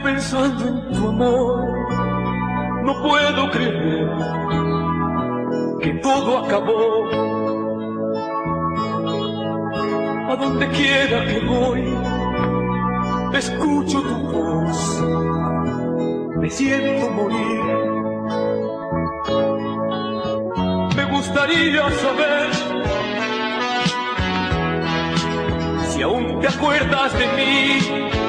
pensando en tu amor. No puedo creer que todo acabó. A donde quiera que voy, escucho tu voz. Me siento morir. Me gustaría saber si aún te acuerdas de mí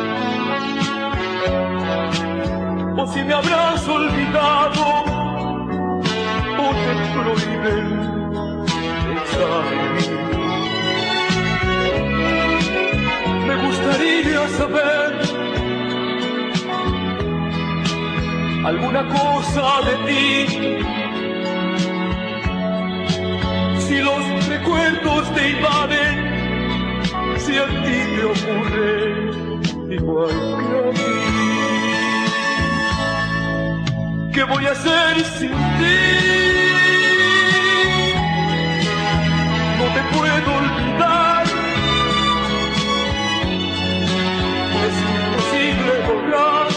si me habrás olvidado o te prohíben pensar. Me gustaría saber alguna cosa de ti. Si los recuerdos te invaden, si a ti te ocurre igual que a mí. ¿Qué voy a hacer sin ti? No te puedo olvidar. Es imposible lograr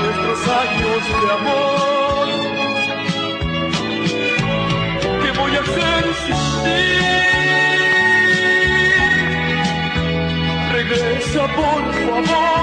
nuestros años de amor. ¿Qué voy a hacer sin ti? Regresa por favor.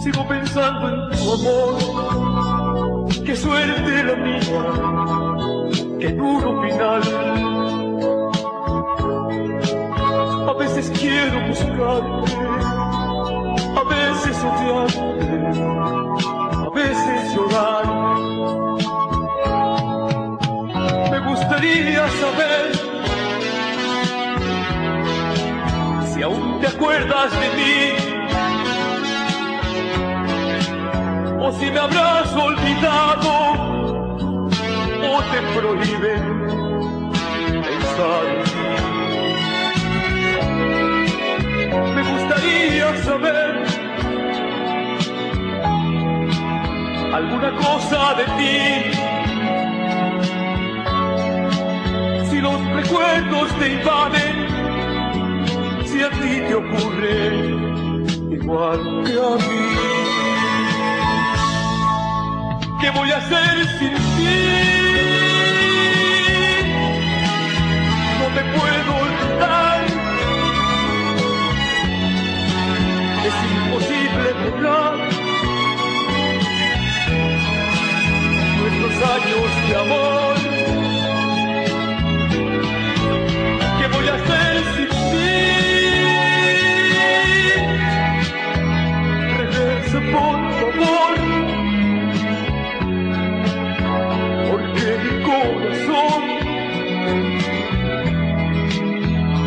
Sigo pensando en tu amor. Qué suerte la mía, qué duro final. Quiero buscarte, a veces odiarte, a veces llorar. Me gustaría saber si aún te acuerdas de mí. o si me habrás olvidado o te prohíben saber alguna cosa de ti. Si los recuerdos te invaden, si a ti te ocurre igual que a mí. ¿Qué voy a hacer sin ti?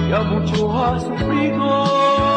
Ya mucho ha sufrido.